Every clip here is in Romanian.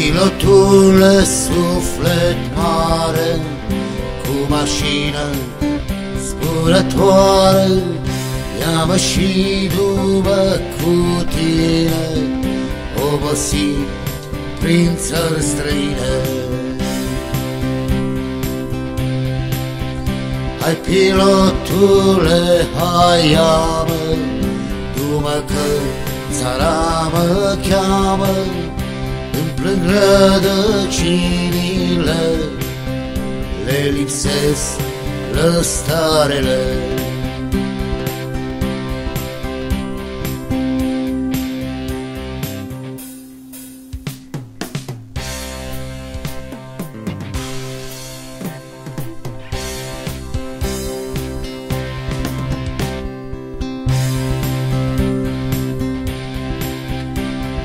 Pilotul suflet mare Cu mașină zburătoare Ia-mă și după cu tine Obosit prin țări străine. Hai pilotule, hai ia-mă Du-mă că țara mă cheamă Îmi plâng rădăcinile Le lipsesc lăstarele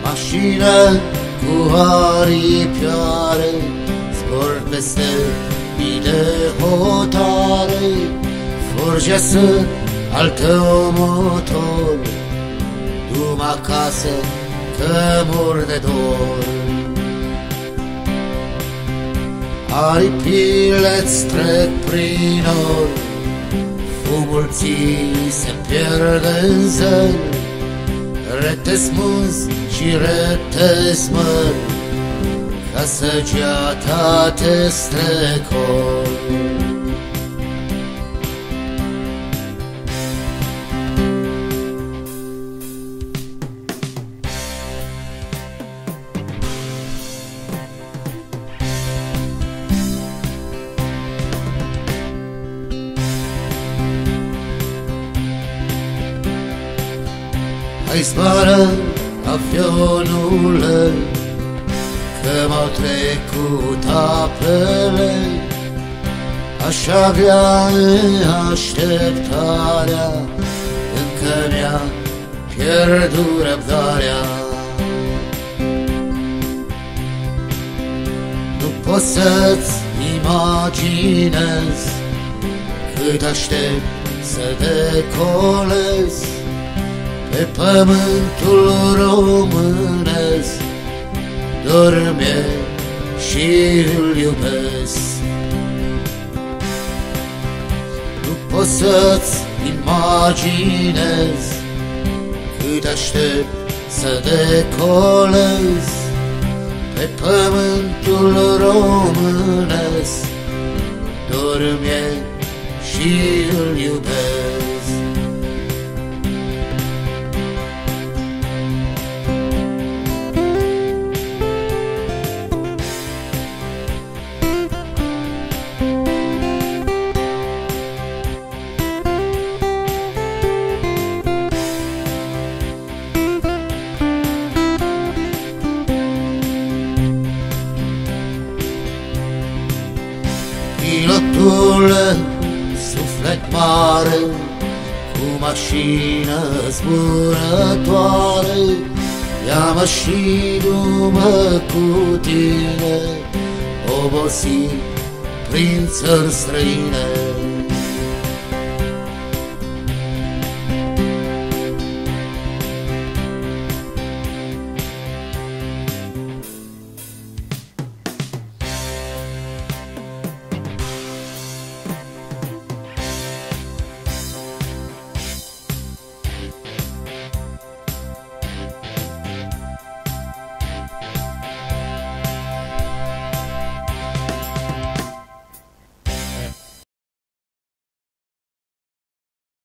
Mașină cu aripioare Zbor peste mii de hotare Forjează al tău motor. Du-mă acasă că mor de dor. Aripile-ți trec prin or Fumul ți se pierde în zări Retes muz și retes măr Ca săgeata te strecor Hai zboară avionule Că m-au trecut apele. Aș avea așteptarea Încă mi-a pierdut răbdarea. Nu pot să-ți imaginez Cât aștept să decolez pe pământul românesc Dorme și îl iubesc. Nu pot să-ți imaginez Cât aștept să decolez Pe pământul românesc Dorme și îl iubesc Pilotul suflet mare Cu mașină zburătoare Ia-mă și du-mă cu tine Obosit prin țări străine